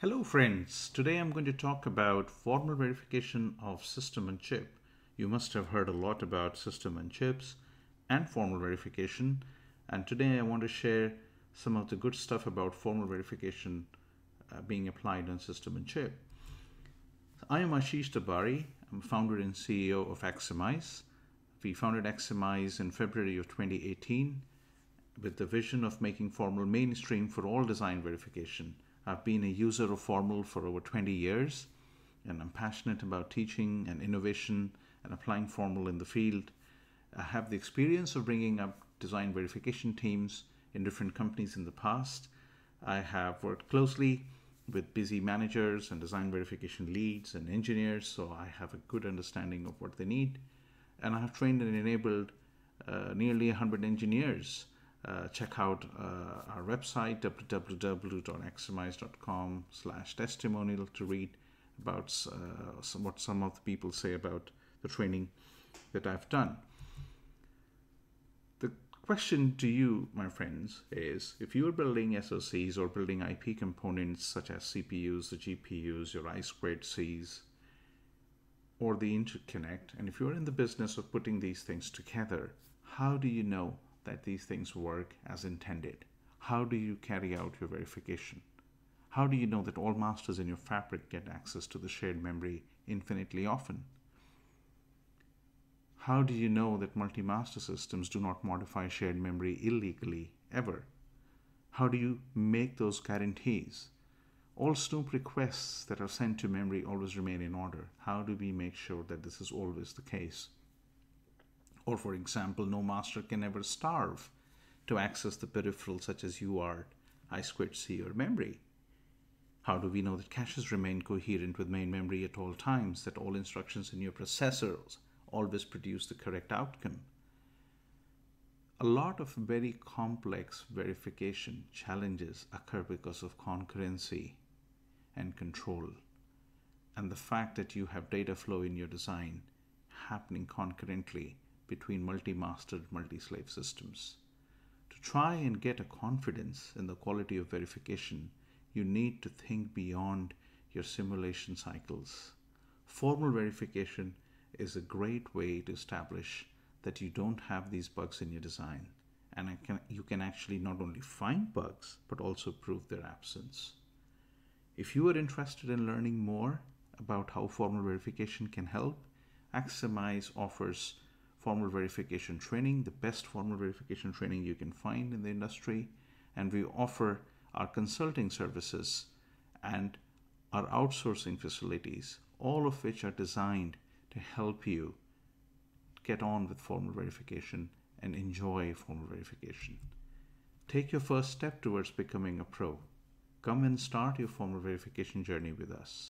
Hello friends, today I'm going to talk about formal verification of system on chip. You must have heard a lot about system on chips and formal verification and today I want to share some of the good stuff about formal verification uh, being applied on system on chip. I am Ashish Darbari, I'm founder and CEO of Axiomise. We founded Axiomise in February of 2018 with the vision of making formal mainstream for all design verification I've been a user of Formal for over 20 years, and I'm passionate about teaching and innovation and applying Formal in the field. I have the experience of bringing up design verification teams in different companies in the past. I have worked closely with busy managers and design verification leads and engineers, so I have a good understanding of what they need. And I have trained and enabled uh, nearly 100 engineers uh, check out uh, our website www.axiomise.com slash testimonial to read about uh, some, what some of the people say about the training that I've done. The question to you, my friends, is if you are building SoCs or building IP components such as CPUs, the GPUs, your I squared Cs, or the interconnect, and if you're in the business of putting these things together, how do you know that these things work as intended? How do you carry out your verification? How do you know that all masters in your fabric get access to the shared memory infinitely often? How do you know that multi-master systems do not modify shared memory illegally ever? How do you make those guarantees? All Snoop requests that are sent to memory always remain in order. How do we make sure that this is always the case? Or, for example, no master can ever starve to access the peripheral such as UART, I2C, or memory. How do we know that caches remain coherent with main memory at all times, that all instructions in your processors always produce the correct outcome? A lot of very complex verification challenges occur because of concurrency and control, and the fact that you have data flow in your design happening concurrently between multi-mastered, multi-slave systems. To try and get a confidence in the quality of verification, you need to think beyond your simulation cycles. Formal verification is a great way to establish that you don't have these bugs in your design and can, you can actually not only find bugs but also prove their absence. If you are interested in learning more about how formal verification can help, Axiomise offers formal verification training, the best formal verification training you can find in the industry. And we offer our consulting services and our outsourcing facilities, all of which are designed to help you get on with formal verification and enjoy formal verification. Take your first step towards becoming a pro. Come and start your formal verification journey with us.